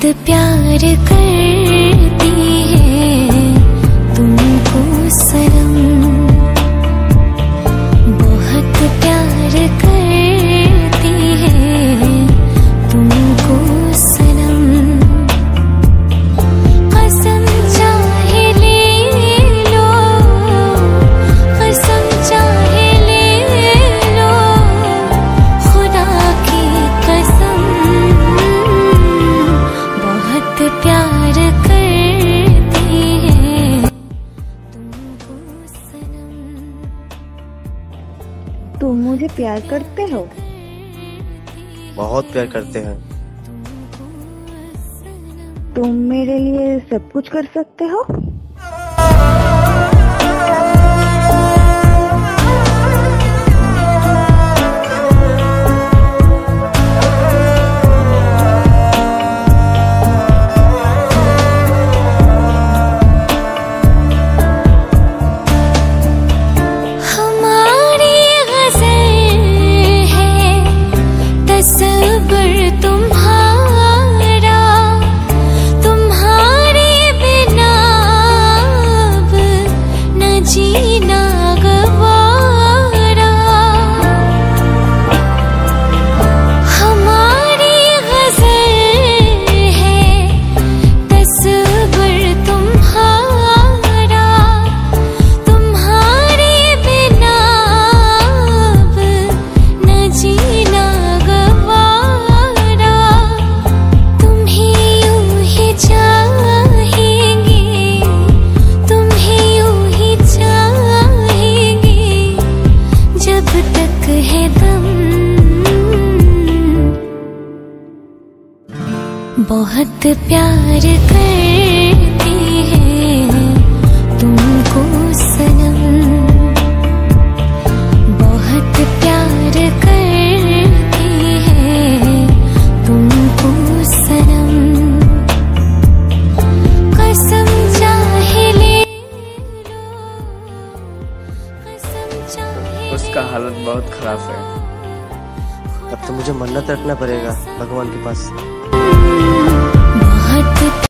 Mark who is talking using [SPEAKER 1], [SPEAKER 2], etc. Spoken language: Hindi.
[SPEAKER 1] बहुत प्यार कर
[SPEAKER 2] तुम मुझे प्यार करते हो?
[SPEAKER 3] बहुत प्यार करते हैं।
[SPEAKER 2] तुम मेरे लिए सब कुछ कर सकते हो?
[SPEAKER 1] जीना है दम। बहुत प्यार करती
[SPEAKER 4] उसका हालत बहुत खराब है।
[SPEAKER 3] अब तो मुझे मन्नत रखना पड़ेगा भगवान के पास।